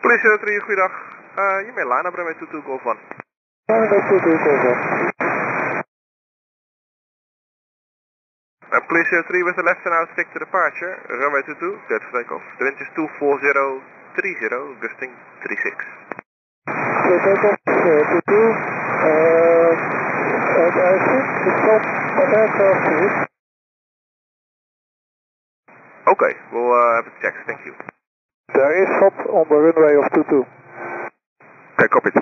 Police 3, goeiedag. Uh, may line up runway 22, golf 1. Runway 22, golf 1. Uh, police 3 with the left and out Victor departure, runway 22, cleared for takeoff. The wind is 24030, gusting 36. Clear takeoff, uh, 22. Uh, and I think the top aircraft is... Okay, we'll uh, have it checked, thank you. There is SOP on the runway of 22. Okay, copied.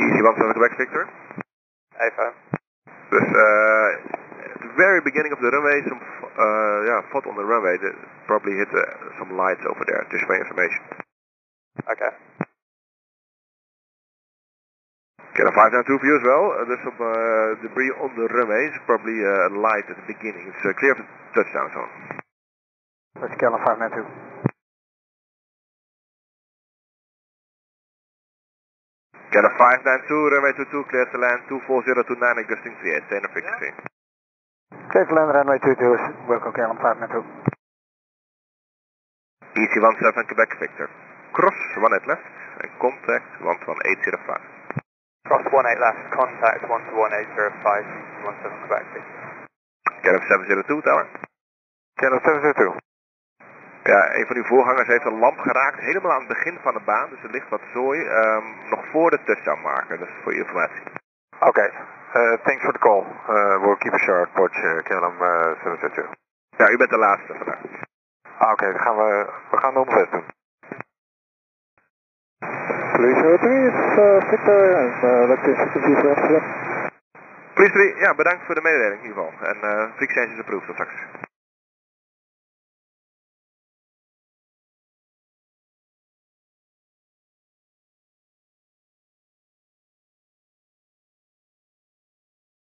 Easy one seven Quebec Victor. A5. Dus uh, at the very beginning of the runway, some uh, yeah, fot on the runway, that probably hit uh, some lights over there, just for information. Okay. Get a 592 for you as well. Uh, there's some uh, debris on the runways, probably uh, a light at the beginning. It's uh, clear of the touchdown zone. Let's get on 592. Get a 592, runway 22, clear to land 24029, gusting 38, stay in fixed screen. Clear to land runway 22, welcome KLM 592. EC 17 Quebec Victor. Cross 18 left and contact 11805. Cross 18 left, contact 1 to 1805, 17 Quebec. Get a 702 tower. KLM 702. Ja, een van uw voorgangers heeft een lamp geraakt, helemaal aan het begin van de baan, dus er ligt wat zooi, um, nog voor de touchdown marker, dat is voor je informatie. Oké, okay. uh, thanks for the call. Uh, we'll keep a sharp watch, uh, KLM uh, 702. Ja, u bent de laatste vandaag. Ah, Oké, okay. dan gaan we, we gaan de omzet doen. Police 03 is uh, Victor en uh, dat is. Police 3, ja, bedankt voor de mededeling in ieder geval. En uh, free exchange is approved, tot straks.